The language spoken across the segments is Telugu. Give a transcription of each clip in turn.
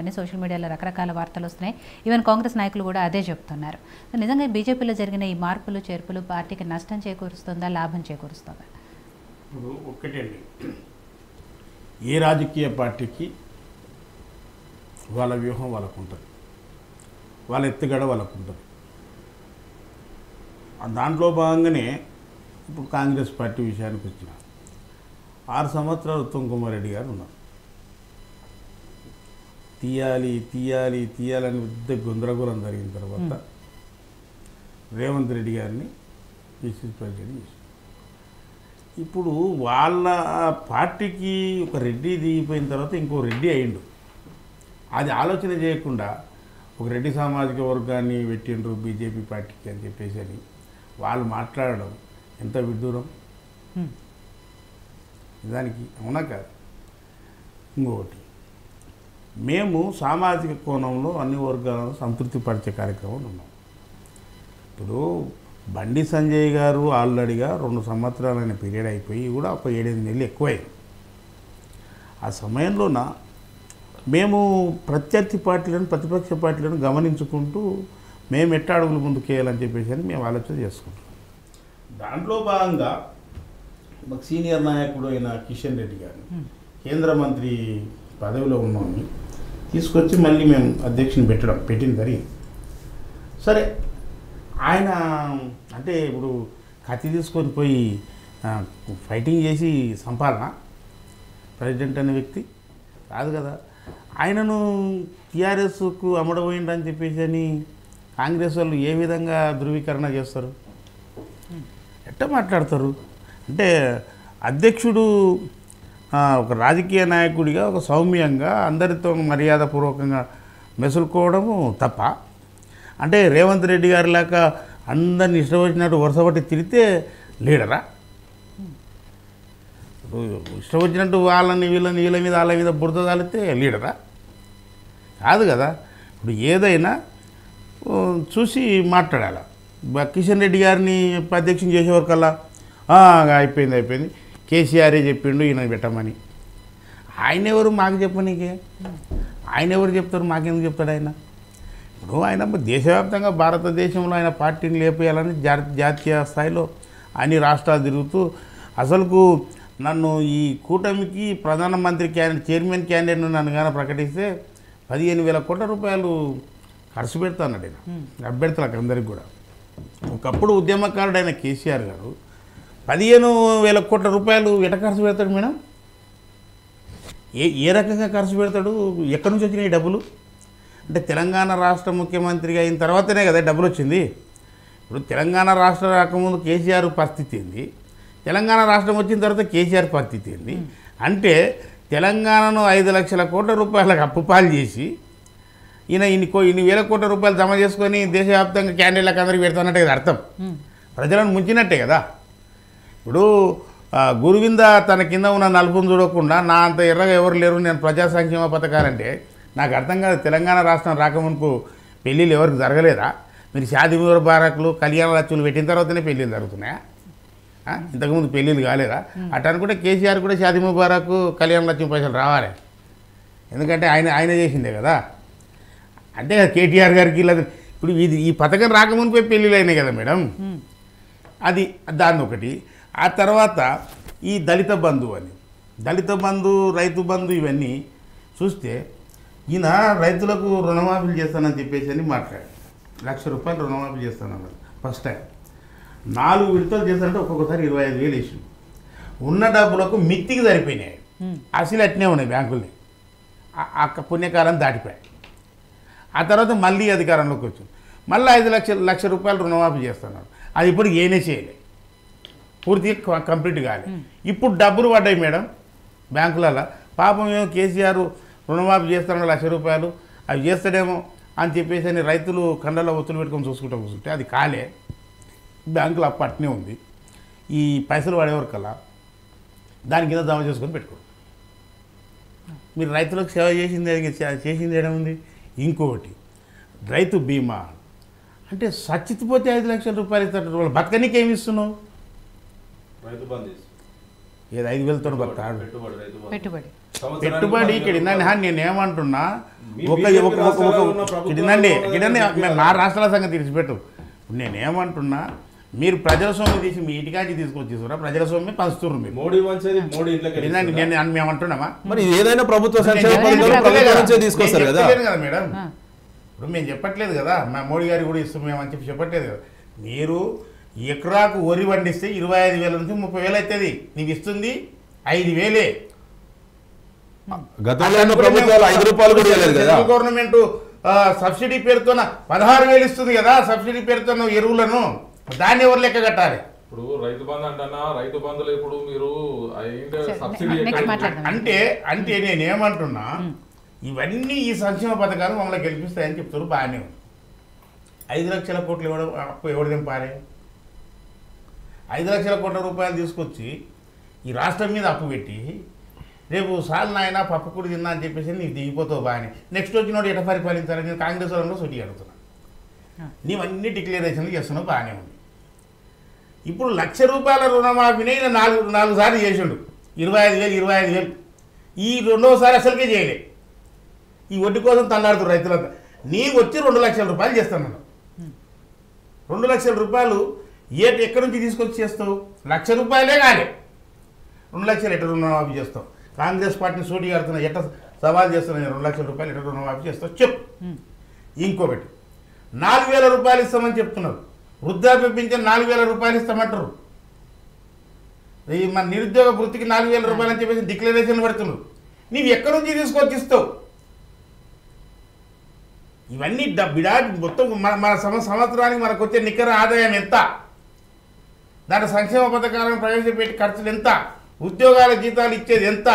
అని సోషల్ మీడియాలో రకరకాల వార్తలు వస్తున్నాయి. ఈవెన్ కాంగ్రెస్ నాయకులు కూడా అదే చెప్తున్నారు. నిజంగా బీజేపీలో జరిగిన ఈ మార్పులు చేర్పులు పార్టీకి నష్టం చేకూరుస్తుందా లాభం చేకూరుస్తుందా? ఇప్పుడు ఒక్కటండి ఏ రాజకీయ పార్టీకి వాళ్ళ వ్యూహం వాళ్ళకు ఉంటుంది వాళ్ళ ఎత్తుగడ వాళ్ళకు ఉంటుంది దాంట్లో భాగంగానే ఇప్పుడు కాంగ్రెస్ పార్టీ విషయానికి వచ్చిన ఆరు సంవత్సరాలు ఉత్తమ్ కుమార్ రెడ్డి గారు ఉన్నారు. తీయాలి తీయాలి తీయాలని పెద్ద గందరగోళం జరిగిన తర్వాత రేవంత్ రెడ్డి గారిని పిసిసి ప్రెసిడెంట్ చేశారు. ఇప్పుడు వాళ్ళ పార్టీకి ఒక రెడ్డి దిగిపోయిన తర్వాత ఇంకో రెడ్డి అయిండు అది ఆలోచన చేయకుండా ఒక రెడ్డి సామాజిక వర్గాన్ని పెట్టిండ్రు బీజేపీ పార్టీకి అని చెప్పేసి అని వాళ్ళు మాట్లాడడం ఎంత విడ్డూరం. దానికి అవునా కాదు? ఇంకొకటి మేము సామాజిక కోణంలో అన్ని వర్గాలను సంతృప్తిపరిచే కార్యక్రమంలో ఉన్నాం. ఇప్పుడు బండి సంజయ్ గారు ఆల్రెడీగా రెండు సంవత్సరాలైన పీరియడ్ అయిపోయి కూడా ఒక ఏడెనిమిది నెలలు ఎక్కువైంది. ఆ సమయంలోన మేము ప్రత్యర్థి పార్టీలను ప్రతిపక్ష పార్టీలను గమనించుకుంటూ మేము ఎట్ట అడుగులు ముందుకు వేయాలని చెప్పేసి అని మేము ఆలోచన చేసుకుంటున్నాం. దాంట్లో భాగంగా మాకు సీనియర్ నాయకుడు అయిన కిషన్ రెడ్డి గారిని కేంద్ర మంత్రి పదవిలో ఉన్నామని తీసుకొచ్చి మళ్ళీ మేము అధ్యక్షుని పెట్టడం పెట్టిన జరిగింది సరే ఆయన అంటే ఇప్పుడు కత్తి తీసుకొని పోయి ఫైటింగ్ చేసి సంపాదన? ప్రెసిడెంట్ అనే వ్యక్తి? కాదు కదా. ఆయనను టీఆర్ఎస్కు అమ్మడపోయిండని చెప్పేసి అని కాంగ్రెస్ వాళ్ళు ఏ విధంగా ధృవీకరణ చేస్తారు? ఎట్ట మాట్లాడతారు? అంటే అధ్యక్షుడు ఒక రాజకీయ నాయకుడిగా ఒక సౌమ్యంగా అందరితో మర్యాదపూర్వకంగా మెసులుకోవడము తప్ప. అంటే రేవంత్ రెడ్డి గారి లాగా అందరిని ఇష్టం వచ్చినట్టు వరుసపట్టి తిరిగితే లీడరా? ఇష్టం వచ్చినట్టు వాళ్ళని వీళ్ళని వీళ్ళ మీద వాళ్ళ మీద బురద తాలితే లీడరా? కాదు కదా. ఇప్పుడు ఏదైనా చూసి మాట్లాడాలి? కిషన్ రెడ్డి గారిని అధ్యక్షం చేసేవరకల్లా "ఆ, అయిపోయింది అయిపోయింది. కేసీఆరే చెప్పిండు ఈయన పెట్టమని. ఆయన ఎవరు? మాకు చెప్పనీకే ఆయన ఎవరు చెప్తారు? మాకెందుకు చెప్తాడు ఆయన? ఇప్పుడు ఆయన దేశవ్యాప్తంగా భారతదేశంలో ఆయన పార్టీని లేపేయాలని జా- జాతీయ స్థాయిలో అన్ని రాష్ట్రాలు తిరుగుతూ అసలుకు నన్ను ఈ కూటమికి ప్రధానమంత్రి క్యాండిడేట్ చైర్మన్ క్యాండిడేట్ నన్ను కానీ ప్రకటిస్తే పదిహేను వేల కోట్ల రూపాయలు ఖర్చు పెడతాన్నాడు ఆయన. అభ్యర్థులకు అందరికి కూడా. ఒకప్పుడు ఉద్యమకారుడైన కేసీఆర్ గారు పదిహేను వేల కోట్ల రూపాయలు ఎట ఖర్చు పెడతాడు మేడం? ఏ ఏ రకంగా ఖర్చు పెడతాడు? ఎక్కడి నుంచి వచ్చినాయి డబ్బులు? అంటే తెలంగాణ రాష్ట్ర ముఖ్యమంత్రిగా అయిన తర్వాతనే కదా డబ్బులు వచ్చింది. ఇప్పుడు తెలంగాణ రాష్ట్రం రాకముందు కేసీఆర్ పరిస్థితి ఏంది? తెలంగాణ రాష్ట్రం వచ్చిన తర్వాత కేసీఆర్ పరిస్థితి ఏంది? అంటే తెలంగాణను ఐదు లక్షల కోట్ల రూపాయలకు అప్పుపాలు చేసి ఈయన ఇన్ని కో ఇన్ని వేల కోట్ల రూపాయలు జమ చేసుకొని దేశవ్యాప్తంగా క్యాండిడేట్లకు అందరికి పెడుతున్నట్టే కదా అర్థం. ప్రజలను ముంచినట్టే కదా? ఇప్పుడు గురువింద తన కింద ఉన్న నలుపును చూడకుండా నా అంత ఎర్రగా ఎవరు లేరు నేను ప్రజా సంక్షేమ పథకాలంటే నాకు అర్థం కాదు తెలంగాణ రాష్ట్రం రాకమునుపు పెళ్ళిళ్ళు ఎవరికి జరగలేదా? మీరు షాది ముబారకులు కళ్యాణ లక్ష్యులు పెట్టిన తర్వాతనే పెళ్ళిళ్ళు జరుగుతున్నాయా? ఇంతకుముందు పెళ్ళిళ్ళు కాలేదా? అటు అనుకుంటే కేసీఆర్ కూడా షాది ముబారక్ కళ్యాణ లక్ష్యం పైసలు రావాలి. ఎందుకంటే ఆయన ఆయన చేసిందే కదా. అంటే కేటీఆర్ గారికి ఇలా ఇప్పుడు ఇది ఈ పథకం రాకమునిపై పెళ్ళిళ్ళు అయినాయి కదా మేడం. అది దాన్ని ఒకటి. ఆ తర్వాత ఈ దళిత బంధు అని. దళిత బంధు రైతు బంధు ఇవన్నీ చూస్తే ఈయన రైతులకు రుణమాఫీలు చేస్తానని చెప్పేసి అని మాట్లాడాడు. లక్ష రూపాయలు రుణమాఫీ చేస్తానన్నారు ఫస్ట్ టైం. నాలుగు విడతలు చేస్తానంటే ఒక్కొక్కసారి ఇరవై ఐదు వేలు వేసి ఉన్న డబ్బులకు మిత్తికి సరిపోయినాయి. అసలు అట్నే ఉన్నాయి బ్యాంకుల్ని. ఆ- పుణ్యకాలం దాటిపోయాయి. ఆ తర్వాత మళ్ళీ అధికారంలోకి వచ్చింది మళ్ళీ ఐదు లక్షల లక్ష రూపాయలు రుణమాఫీ చేస్తున్నారు అది ఇప్పుడు ఏనే చేయలే. పూర్తిగా కంప్లీట్ కాలే. ఇప్పుడు డబ్బులు పడ్డాయి మేడం బ్యాంకులలో పాపం ఏమో కేసీఆర్ రుణమాఫీ చేస్తాను లక్ష రూపాయలు అవి చేస్తాడేమో అని చెప్పేసి అని రైతులు కండలో ఒత్తులు పెట్టుకొని చూసుకుంటాం కూర్చుంటే అది కాలే. బ్యాంకులో అప్పట్నే ఉంది. ఈ పైసలు పడేవరకల్లా దాని కింద జమ చేసుకొని పెట్టుకోండి మీరు రైతులకు సేవ చేసింది చేసింది ఏముంది ఇంకొకటి రైతు బీమా. అంటే సచ్చితిపోతే ఐదు లక్షల రూపాయలు ఇస్తాడు. వాళ్ళు బతకనీకి ఇస్తున్నావు? ఏది ఐదు వేలతో బతాడు పెట్టుబడి. పెట్టుబడి. ఇక్కడ నేను ఏమంటున్నా? ఒక ఒక- ఒక ఇదండి ఇదండి. మా రాష్ట్రాల సంగతి తెలిసిపెట్టు ఇప్పుడు నేను ఏమంటున్నా? మీరు ప్రజల సొమ్ము తీసి మీ ఇంటికాంచి తీసుకొచ్చి తీసుకురా ప్రజల సొమ్ము పంచుతున్నారు మీరు. మోడీ మంచిది మోడీ ఇదండి నేను నేను మేము అంటున్నామా మరి ఏదైనా ప్రభుత్వ తీసుకొస్తారు కదా? మేడం. ఇప్పుడు మేము చెప్పట్లేదు కదా. మా మోడీ గారికి కూడా ఇస్తున్నాం అని చెప్పి చెప్పట్లేదు కదా. మీరు ఎకరాకు వరి పండిస్తే ఇరవై ఐదు వేల నుంచి ముప్పై వేలు అవుతుంది. నీకు ఇస్తుంది ఐదు వేలే. గవర్నమెంట్ సబ్సిడీ పేరుతోన పదహారు వేలు ఇస్తుంది కదా సబ్సిడీ పేరుతో ఎరువులను. దాన్ని ఎవరు లెక్క కట్టాలి? ఇప్పుడు రైతు బంధు అంటన్నా రైతు బంధులు ఇప్పుడు మీరు సబ్సిడీ. అంటే అంటే నేను ఏమంటున్నా ఇవన్నీ ఈ సంక్షేమ పథకాలు మమ్మల్ని గెలిపిస్తాయని చెప్తారు బాగానే ఐదు లక్షల కోట్లు ఇవ్వడం అప్పు ఎవరు దింపాలి? ఐదు లక్షల కోట్ల రూపాయలు తీసుకొచ్చి ఈ రాష్ట్రం మీద అప్పు పెట్టి రేపు సార్ నాయన పప్పు కూడా తిన్నా అని చెప్పేసి నీకు దిగిపోతావు బాగానే నెక్స్ట్ వచ్చినోడు ఎట పరిపాలించాలని నేను కాంగ్రెస్ వాళ్ళలో సొట్టి అడుగుతున్నా నీవన్నీ డిక్లరేషన్లు చేస్తున్నావు బాగానే ఉంది. ఇప్పుడు లక్ష రూపాయల రుణమాఫీని ఈయన నాలుగు నాలుగు సార్లు చేసిండు. ఇరవై ఐదు వేలు ఇరవై ఐదు వేలు. ఈ రెండోసారి అసలుకే చేయలే. ఈ వడ్డీ కోసం తన్నాడుతారు రైతులంతా. నీకు వచ్చి రెండు లక్షల రూపాయలు చేస్తాను రెండు లక్షల రూపాయలు ఏ ఎక్కడి నుంచి తీసుకొచ్చి చేస్తావు? లక్ష రూపాయలే కాలే. రెండు లక్షలు ఎట్ట రుణమాఫీ చేస్తావు? కాంగ్రెస్ పార్టీని సూటి కడుతున్నా ఎట్ట సవాల్ చేస్తున్నా నేను రెండు లక్షల రూపాయలు ఎట్ట రుణమాఫీ చేస్తావు? చెప్పు. ఇంకొకటి నాలుగు వేల రూపాయలు ఇస్తామని చెప్తున్నారు. వృద్ధాప్య పింఛన్ నాలుగు వేల రూపాయలు ఇస్తామంటారు. ఈ మన నిరుద్యోగ వృత్తికి నాలుగు వేల రూపాయలు అని చెప్పేసి డిక్లరేషన్ పెడుతున్నారు. నీవు ఎక్కడి నుంచి తీసుకొచ్చి ఇస్తావు? ఇవన్నీ బిడా మొత్తం మన మన సంవ సంవత్సరానికి మనకు వచ్చే నికర ఆదాయం ఎంత? దాని సంక్షేమ పథకాలను ప్రవేశపెట్టి ఖర్చులు ఎంత? ఉద్యోగాల జీతాలు ఇచ్చేది ఎంత?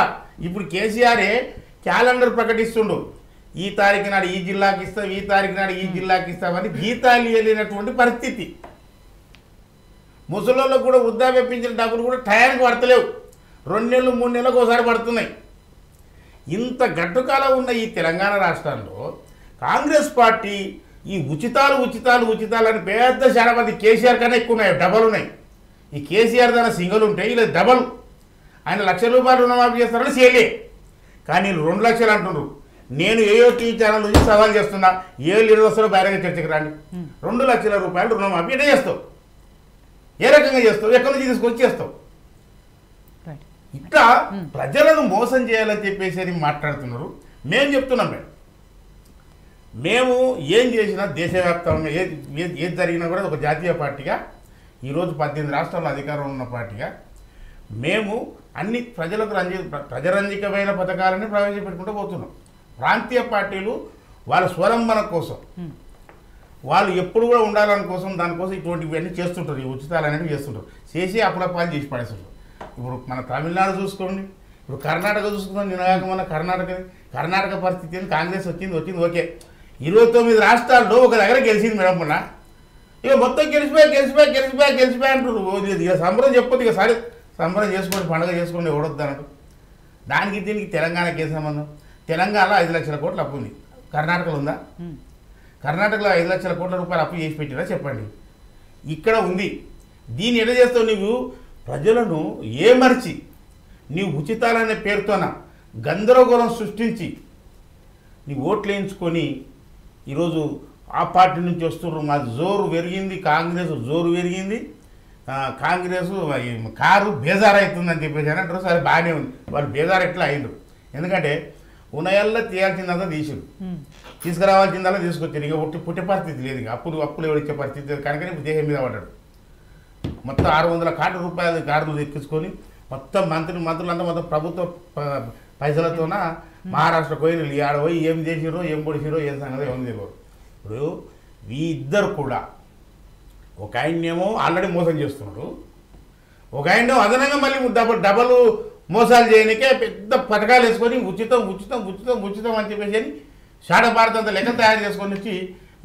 ఇప్పుడు కేసీఆరే క్యాలెండర్ ప్రకటిస్తుండు. ఈ తారీఖు నాడు ఈ జిల్లాకి ఇస్తాం ఈ తారీఖు నాడు ఈ జిల్లాకి ఇస్తామని జీతాలు వెళ్ళినటువంటి పరిస్థితి. ముసలిలో కూడా వృద్ధాప్య పింఛన్ డబ్బులు కూడా టయానికి పడతలేవు. రెండు నెలలు మూడు నెలలకు ఒకసారి పడుతున్నాయి. ఇంత గట్టుకాలం ఉన్న ఈ తెలంగాణ రాష్ట్రంలో కాంగ్రెస్ పార్టీ ఈ ఉచితాలు ఉచితాలు ఉచితాలు అని పెద్ద చాలా మంది కేసీఆర్ కన్నా ఎక్కువ ఉన్నాయి డబల్ ఉన్నాయి. ఈ కేసీఆర్ దాని సింగిల్ ఉంటాయి ఇలా డబల్. ఆయన లక్ష రూపాయలు రుణమాఫీ చేస్తారని చేయలే. కానీ వీళ్ళు రెండు లక్షలు అంటున్నారు. నేను ఏయో టీవీ ఛానల్ నుంచి సవాల్ చేస్తున్నా ఏ లీడర్ వస్తారో బహిరంగ చర్చకి రండి. రెండు లక్షల రూపాయలు రుణమాఫీ ఎట్లా చేస్తావు. ఏ రకంగా చేస్తావు? ఎక్కడి నుంచి తీసుకొచ్చి చేస్తావు? ఇట్లా ప్రజలను మోసం చేయాలని చెప్పేసి అని మాట్లాడుతున్నారు. మేము చెప్తున్నాం మేము మేము ఏం చేసినా దేశవ్యాప్తంగా ఏది ఏది ఏది జరిగినా కూడా ఒక జాతీయ పార్టీగా ఈరోజు పద్దెనిమిది రాష్ట్రాల్లో అధికారంలో ఉన్న పార్టీగా మేము అన్ని ప్రజలకు రంజి ప్రజరంజికమైన పథకాలని ప్రవేశపెట్టుకుంటూ పోతున్నాం. ప్రాంతీయ పార్టీలు వాళ్ళ స్వలంబన కోసం. వాళ్ళు ఎప్పుడు కూడా ఉండాలని కోసం దానికోసం ఇటువంటివన్నీ చేస్తుంటారు ఈ ఉచితాలు అనేవి చేస్తుంటారు. చేసి అప్పుడప్పాలు చేసి పడేస్తుంటారు. ఇప్పుడు మన తమిళనాడు చూసుకోండి. ఇప్పుడు కర్ణాటక చూసుకుందాం. నిన్నగాక మన కర్ణాటక కర్ణాటక పరిస్థితి? కాంగ్రెస్ వచ్చింది వచ్చింది ఓకే. ఇరవై తొమ్మిది రాష్ట్రాల్లో ఒక దగ్గర గెలిచింది మేడం మొన్న. ఇక మొత్తం గెలిచిపోయి గెలిచిపోయి గెలిచిపోయి గెలిచిపోయి ఇది ఇక సంబరం చెప్పొద్దు ఇక సరే సంబరం చేసుకోండి పండుగ చేసుకోండి ఎవడొద్దు అన్నట్టు దానికి దీనికి తెలంగాణకి ఏం సంబంధం? తెలంగాణలో ఐదు లక్షల కోట్ల అప్పు ఉంది. కర్ణాటకలో ఉందా. కర్ణాటకలో ఐదు లక్షల కోట్ల రూపాయలు అప్పు చేసి పెట్టినా చెప్పండి. ఇక్కడ ఉంది. దీన్ని ఎడ చేస్తావు నువ్వు ప్రజలను ఏమర్చి నీవు ఉచితాలనే పేరుతోన గందరగోళం సృష్టించి నీ ఓట్లు వేయించుకొని ఈరోజు ఆ పార్టీ నుంచి వస్తున్నారు మాది జోరు పెరిగింది కాంగ్రెస్ జోరు పెరిగింది. కాంగ్రెస్ కారు బేజారవుతుందని చెప్పేసి అని అంటారు. సరే బాగానే ఉంది. వాళ్ళు బేజారు ఎట్లా అయిండ్రు ఎందుకంటే ఉన్నయల్లా తీయాల్సిందంతా తీసిరు. తీసుకురావాల్సిందల్లా తీసుకొచ్చారు. ఇక పుట్టి పుట్టే పరిస్థితి లేదు ఇక. అప్పులు అప్పులు ఎవరిచ్చే పరిస్థితి లేదు. కనుక ఇప్పుడు దేశం మీద పడ్డాడు. మొత్తం ఆరు వందల కోట్ల రూపాయలు కార్డులు తెప్పించుకొని మొత్తం మంత్రి మంత్రులంతా మొత్తం ప్రభుత్వ పైసలతోన మహారాష్ట్ర పోయి ఆడ పోయి ఏం చేసిరో ఏం పొడిచిరో ఏం సంగతి ఏం తెలియదు. ఇప్పుడు ఈ ఇద్దరు కూడా ఒక ఆయన్నేమో ఆల్రెడీ మోసం చేస్తున్నాడు ఒక ఆయన అదనంగా మళ్ళీ డబల్ డబల్ మోసాలు చేయడానికే పెద్ద పథకాలు వేసుకొని ఉచితం ఉచితం ఉచితం ఉచితం అని చెప్పేసి అని షాడ భారతంత లెక్క తయారు చేసుకొని వచ్చి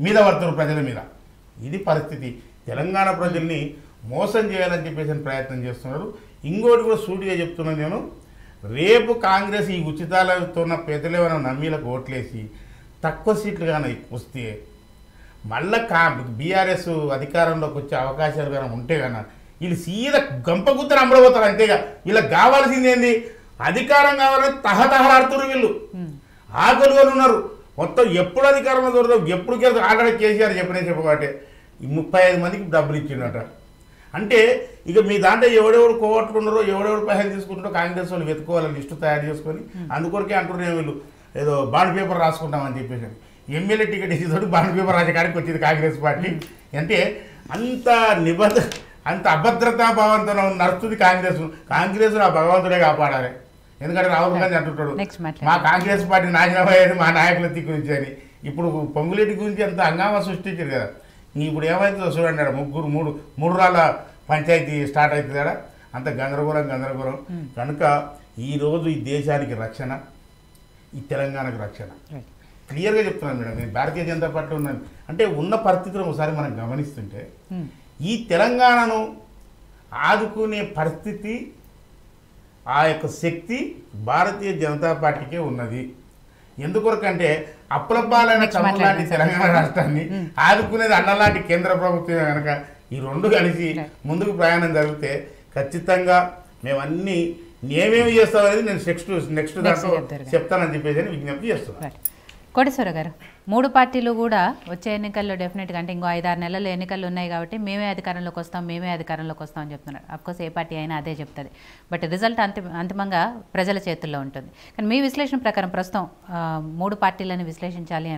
మీద పడుతున్నారు ప్రజల మీద. ఇది పరిస్థితి. తెలంగాణ ప్రజల్ని మోసం చేయాలని చెప్పేసి ప్రయత్నం చేస్తున్నారు. ఇంకోటి కూడా సూటిగా చెప్తున్నాను నేను. రేపు కాంగ్రెస్ ఈ ఉచితాలతో ఉన్న పెద్దలేమైనా నమ్మీలకు ఓట్లేసి తక్కువ సీట్లు కానీ వస్తే మళ్ళా కా బీఆర్ఎస్ అధికారంలోకి వచ్చే అవకాశాలు కానీ ఉంటే కన్నా వీళ్ళు సీదా గంపగుత్తని అమ్మడబోతారు అంతేగా వీళ్ళకి కావాల్సింది ఏంది? అధికారం కావాలని తహతహలాడుతున్నారు వీళ్ళు. ఆకలిగా ఉన్నారు. మొత్తం ఎప్పుడు అధికారంలో దొరకదు ఎప్పుడు ఆల్రెడీ కేసీఆర్ చెప్పిన చెప్పబట్టే ఈ ముప్పై ఐదు మందికి డబ్బులు ఇచ్చిండట. అంటే ఇక మీ దాంట్లో ఎవడెవడు కోవట్టుకున్నారో ఎవడెవడు పైసలు తీసుకుంటారో కాంగ్రెస్ వాళ్ళు వెతుకోవాలని లిస్టు తయారు చేసుకొని అందుకొరకే అంటున్నారు వీళ్ళు. ఏదో బాండ్ పేపర్ రాసుకుంటామని చెప్పేసి. ఎమ్మెల్యే టికెట్ ఇచ్చేటోడు బాండ్ పేపర్ రాజకానికి వచ్చింది కాంగ్రెస్ పార్టీ. అంటే అంత నిబద్ధ అంత అభద్రతా భావంతో నడుస్తుంది కాంగ్రెస్. కాంగ్రెస్ ఆ భగవంతుడే కాపాడాలి. ఎందుకంటే రాహుల్ గాంధీ అంటుంటాడు. మా కాంగ్రెస్ పార్టీ నాశనం అయ్యేది మా నాయకుల అని. ఇప్పుడు పొంగులేటి గురించి అంత హంగామా సృష్టించారు కదా. ఇప్పుడు ఏమైతుందో చూడండి ముగ్గురు మూడు మూడు రాళ్ళ పంచాయతీ స్టార్ట్ అవుతుంది అంత గందరగోళం గందరగోళం. కనుక ఈరోజు ఈ దేశానికి రక్షణ ఈ తెలంగాణకు రక్షణ. క్లియర్గా చెప్తున్నాను మేడం నేను భారతీయ జనతా పార్టీ ఉన్నాను. అంటే ఉన్న పరిస్థితులను ఒకసారి మనం గమనిస్తుంటే ఈ తెలంగాణను ఆదుకునే పరిస్థితి ఆ యొక్క శక్తి భారతీయ జనతా పార్టీకే ఉన్నది. ఎందుకొరకంటే అప్పులపాలైన Next కమ్ము లాంటి మాట్లాడండి. తెలంగాణ రాష్ట్రాన్ని ఆదుకునేది అన్నలాంటి కేంద్ర ప్రభుత్వమే కనుక ఈ రెండు కలిసి. ముందుకు ప్రయాణం జరిగితే ఖచ్చితంగా మేమన్నీ నేమేమి చేస్తామనేది నేను నెక్స్ట్ నెక్స్ట్ దాంట్లో. చెప్తానని చెప్పేసి అని విజ్ఞప్తి చేస్తున్నాను కోటేశ్వర గారు మూడు పార్టీలు కూడా వచ్చే ఎన్నికల్లో డెఫినెట్గా అంటే ఇంకో ఐదారు నెలలు ఎన్నికలు ఉన్నాయి కాబట్టి మేమే అధికారంలోకి వస్తాం మేమే అధికారంలోకి వస్తాం అని చెప్తున్నారు. అఫ్కోర్స్ ఏ పార్టీ అయినా అదే చెప్తుంది. బట్ రిజల్ట్ అంతిమ అంతిమంగా ప్రజల చేతుల్లో ఉంటుంది. కానీ మీ విశ్లేషణ ప్రకారం ప్రస్తుతం మూడు పార్టీలను విశ్లేషించాలి